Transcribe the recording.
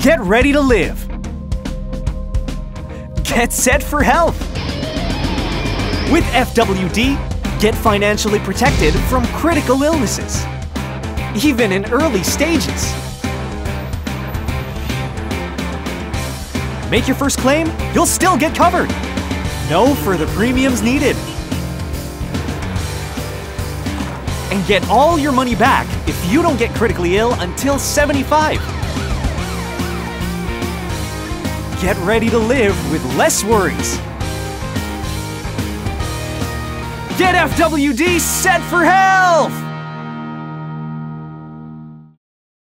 Get ready to live. Get set for health. With FWD, get financially protected from critical illnesses, even in early stages. Make your first claim, you'll still get covered. No further premiums needed. And get all your money back if you don't get critically ill until 75. Get ready to live with less worries. Get FWD set for health!